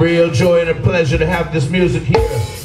Real joy and a pleasure to have this music here.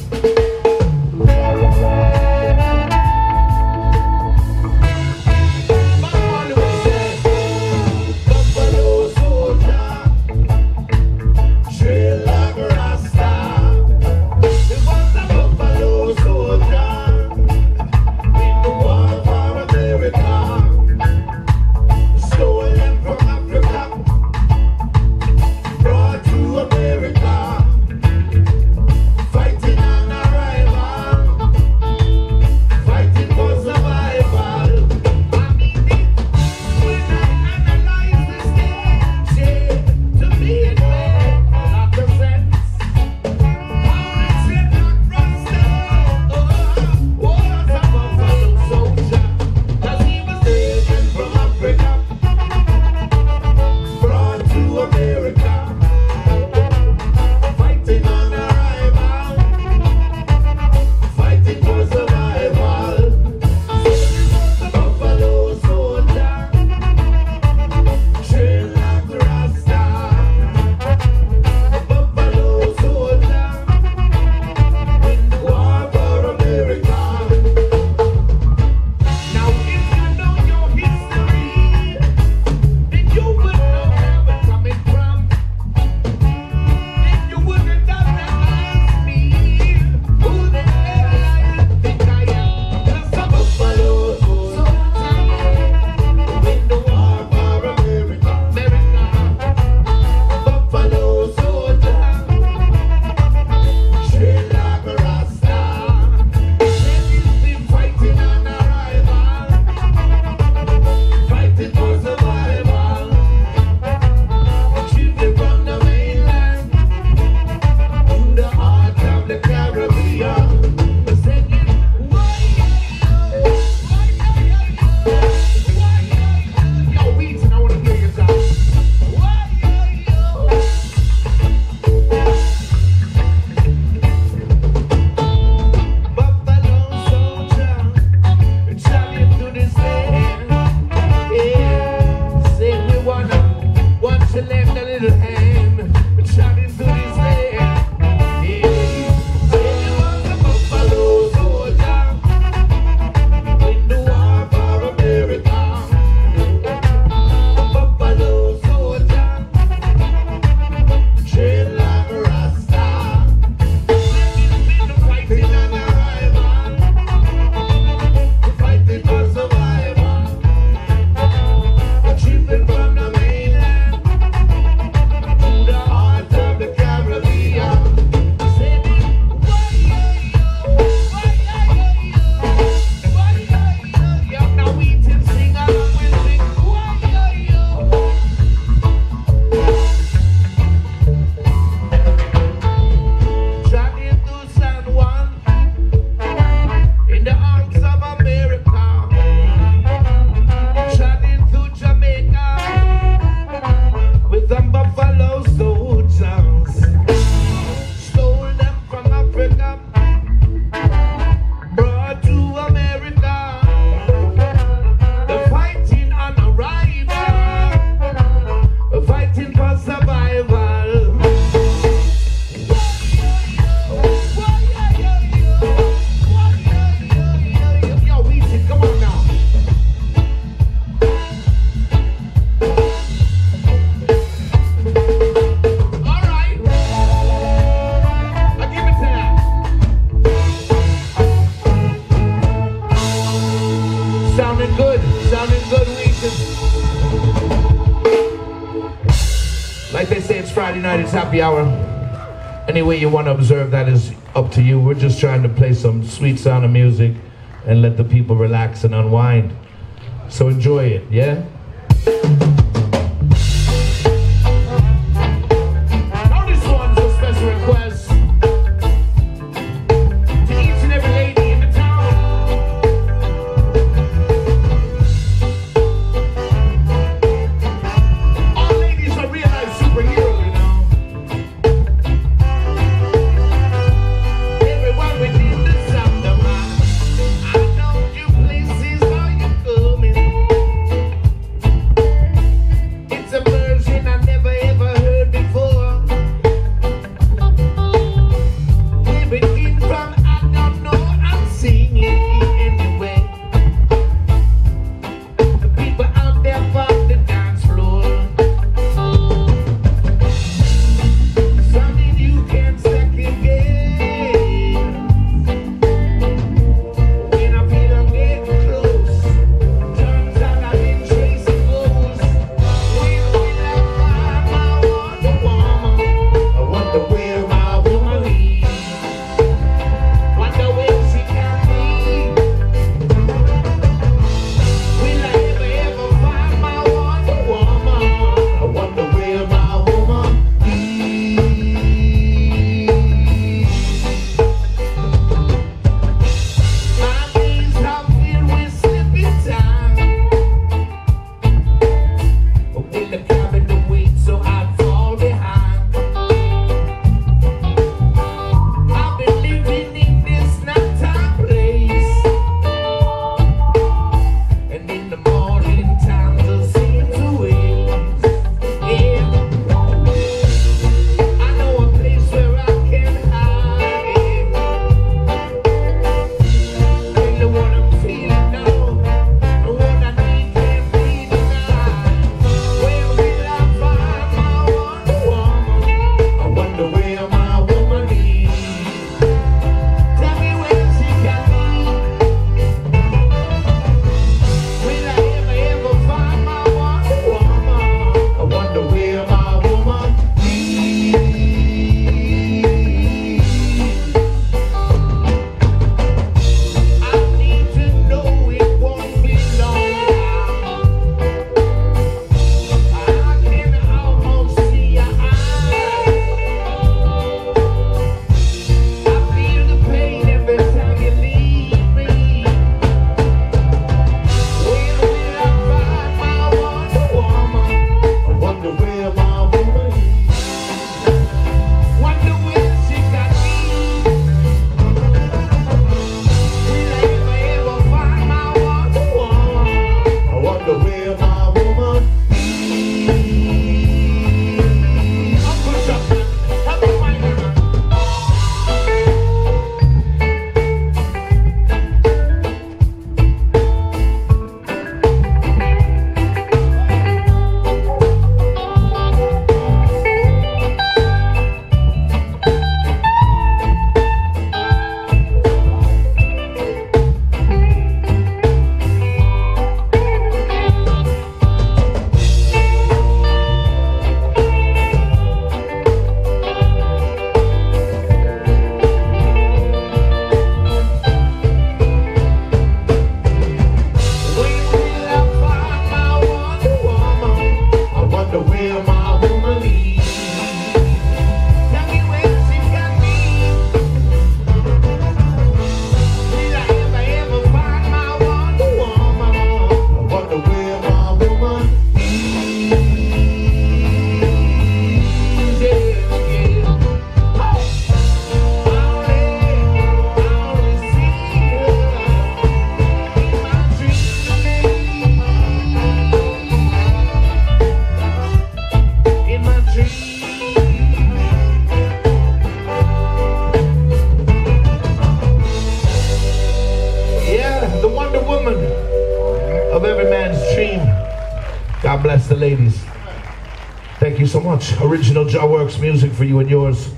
Sounding good, sounding good, Like they say, it's Friday night, it's happy hour. Any way you want to observe that is up to you. We're just trying to play some sweet sound of music and let the people relax and unwind. So enjoy it, yeah? original Jah Works music for you and yours.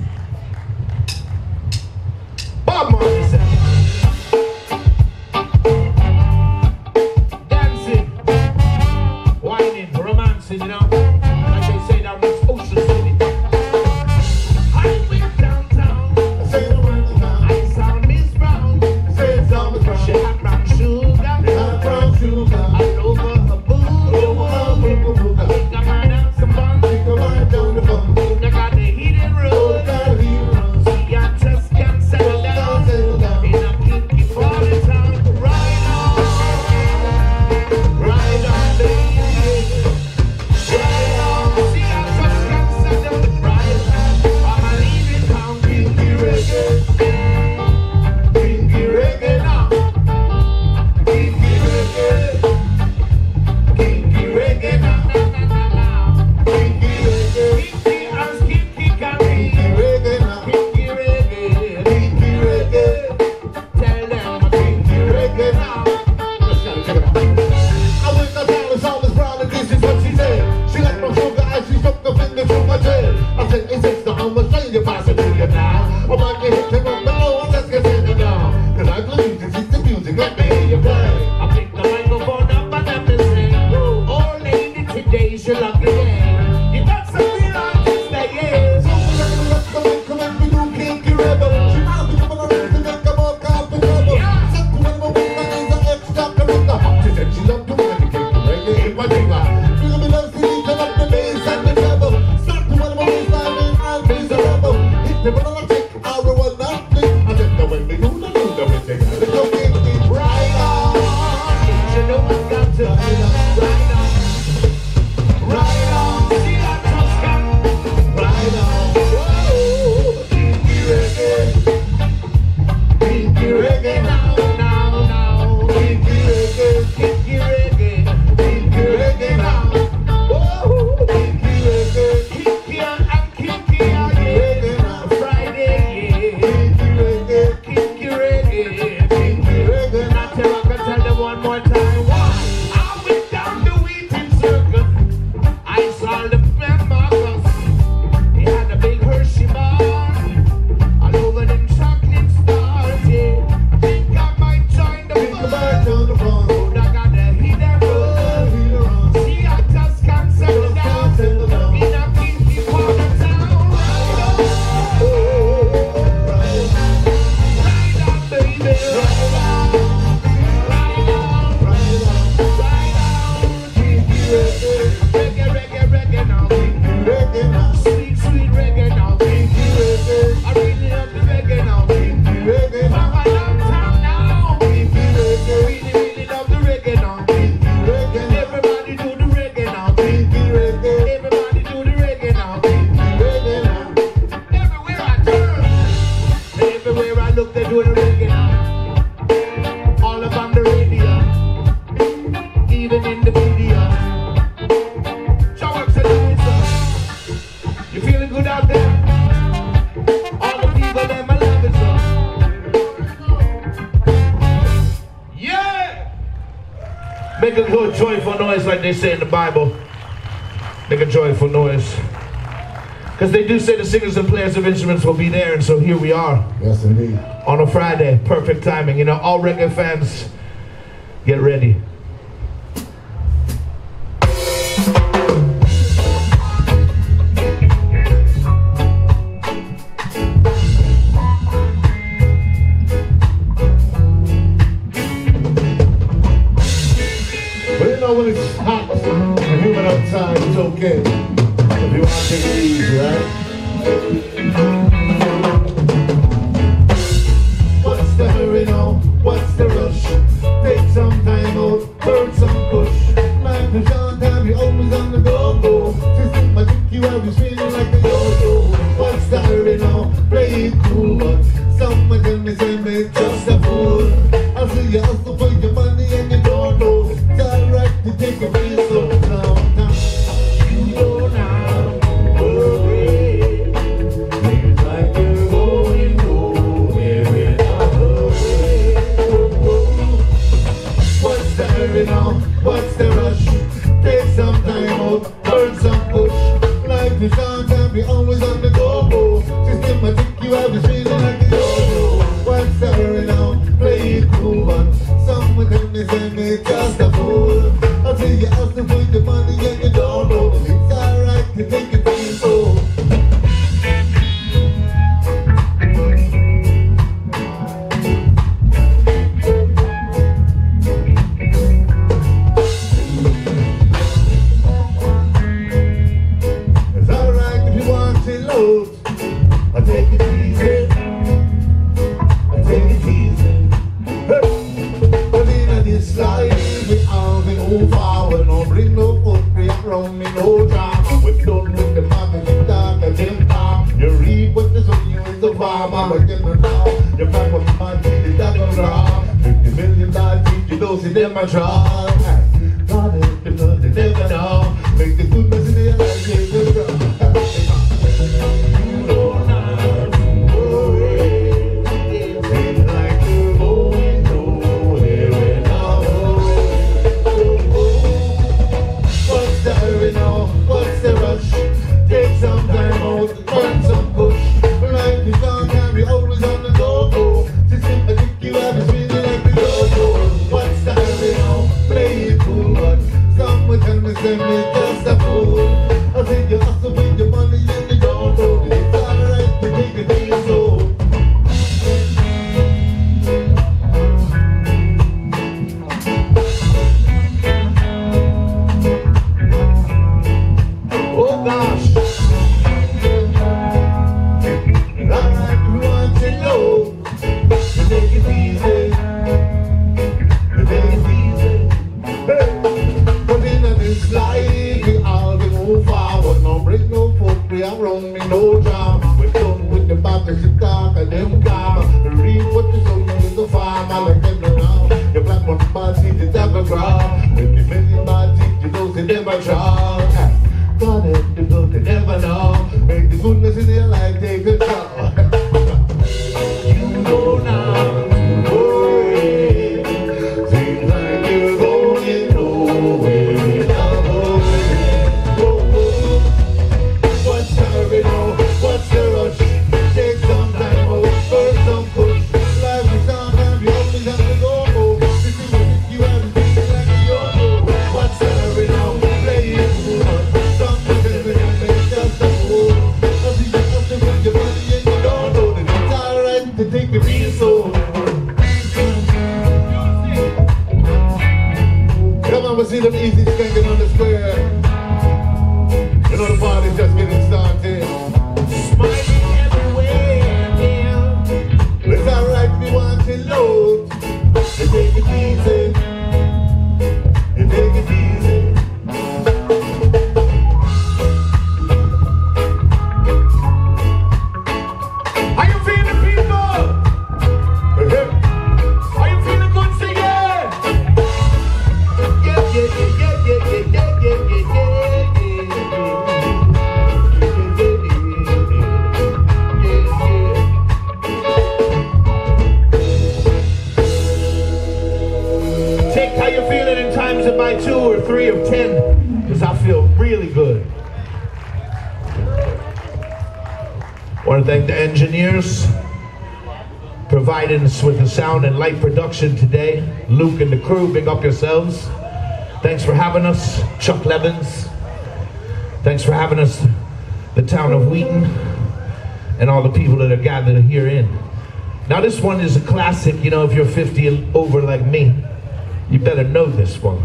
like they say in the Bible, make a joyful noise. Because they do say the singers and players of instruments will be there, and so here we are. Yes, indeed. On a Friday, perfect timing. You know, all reggae fans, get ready. help yourselves. Thanks for having us, Chuck Levins. Thanks for having us, the town of Wheaton, and all the people that are gathered herein. Now this one is a classic, you know, if you're 50 over like me, you better know this one.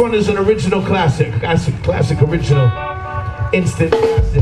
One is an original classic, classic, classic, original, instant classic.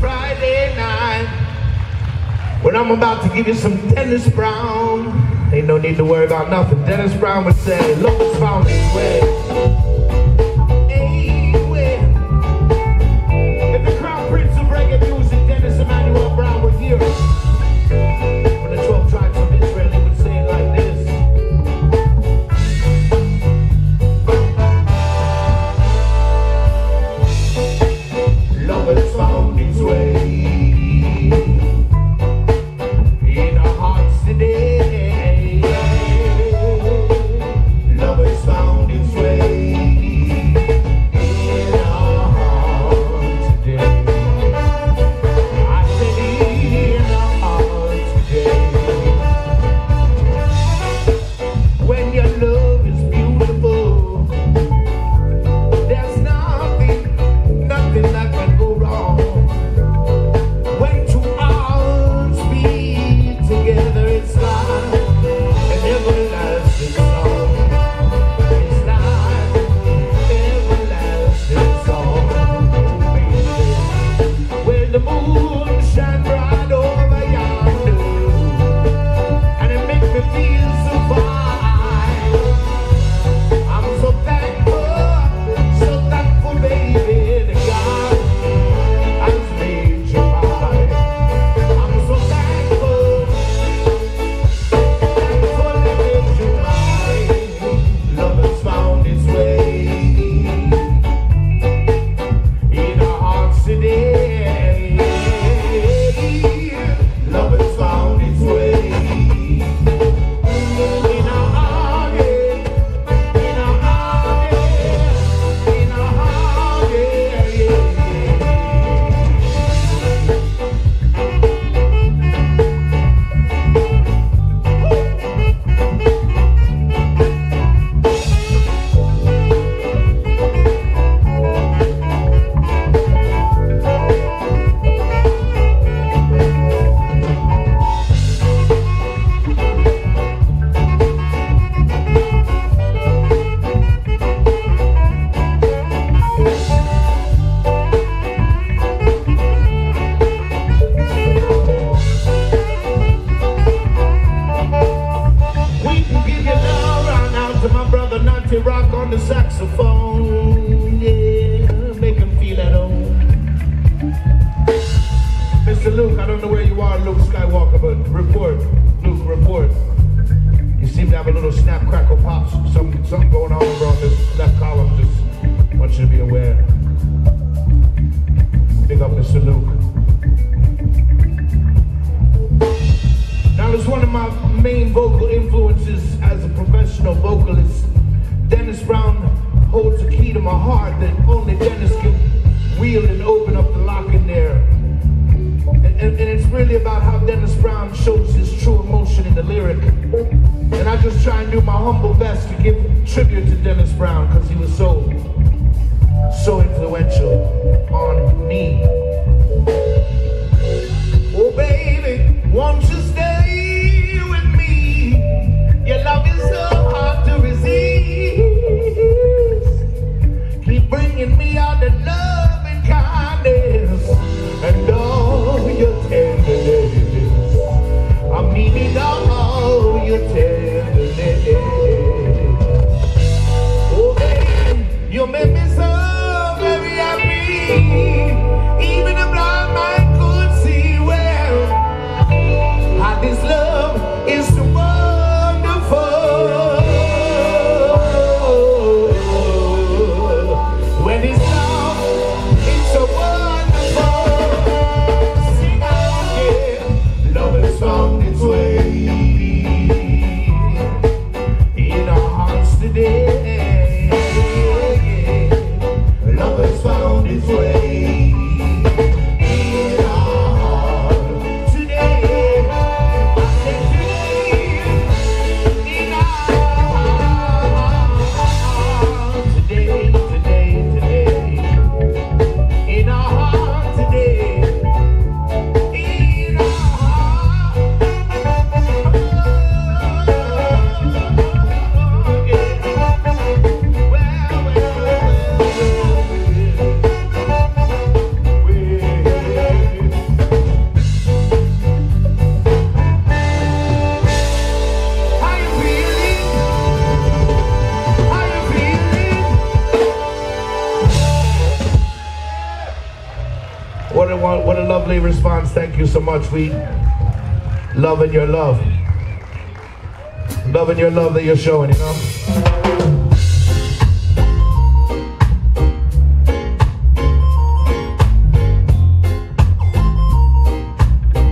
Friday night when I'm about to give you some Dennis Brown. Ain't no need to worry about nothing. Dennis Brown would say, "Look, found his way. Mr. Luke, I don't know where you are, Luke Skywalker, but report. Luke, report. You seem to have a little snap, crackle, pops, something, something going on over on this left column. Just want you to be aware. Big up Mr. Luke. Now, as one of my main vocal influences as a professional vocalist, Dennis Brown holds a key to my heart that only Dennis can wield and open up the lock in there. And, and, it's really about how Dennis Brown shows his true emotion in the lyric. And I just try and do my humble best to give tribute to Dennis Brown because he was so, so influential on me. Oh, baby, won't you stay much we love in your love. Loving your love that you're showing, you know?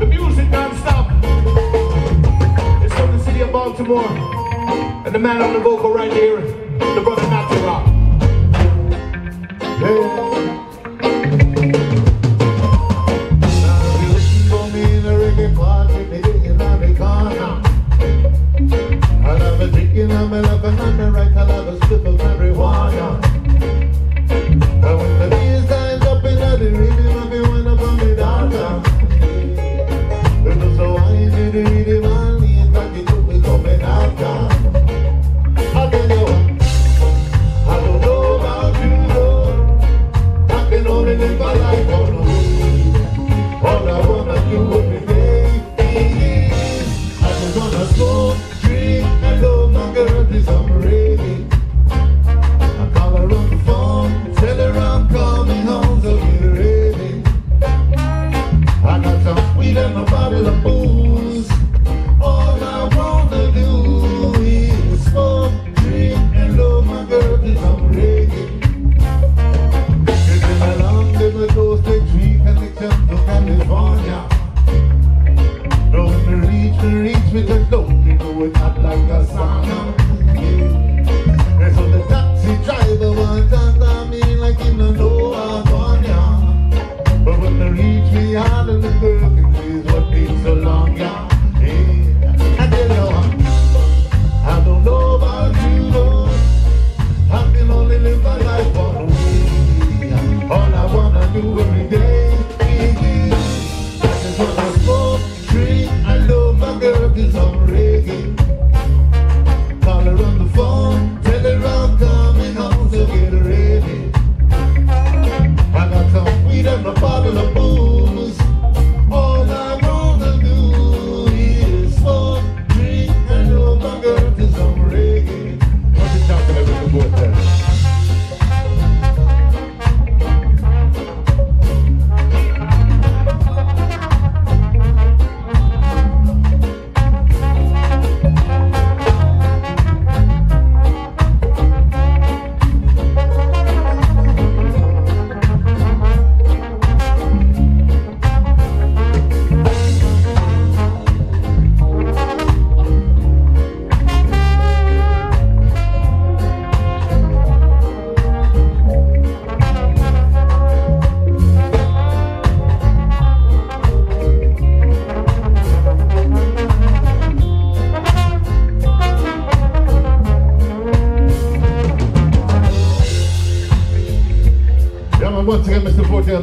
The music non-stop. It's from the city of Baltimore. And the man on the vocal right here, the brother Nazi Rock.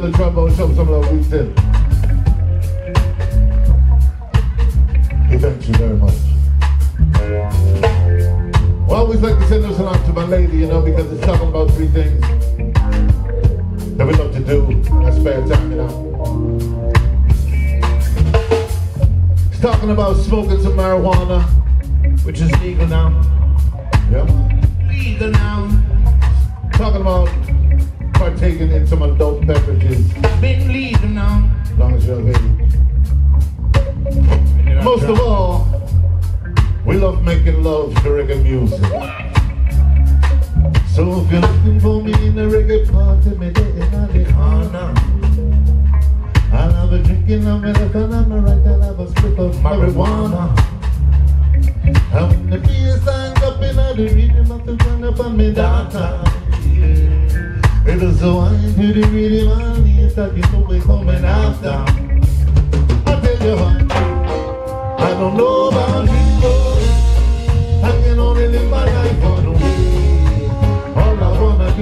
on the trombone, show some love, we still. You very much. I always like to send this along to my lady, you know, because it's talking about three things that we love to do in spare time, you know. It's talking about smoking some marijuana.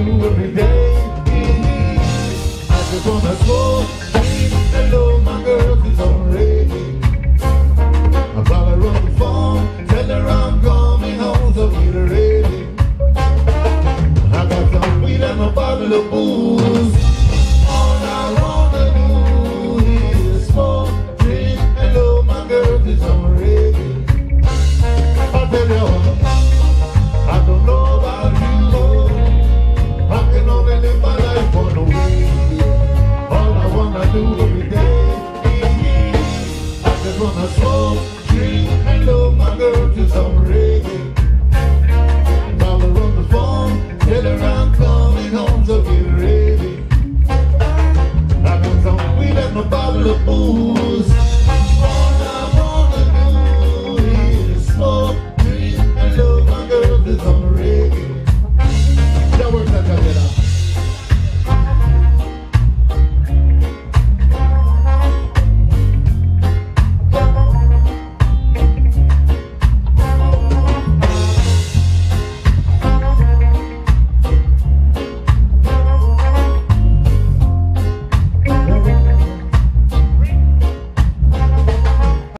do every day.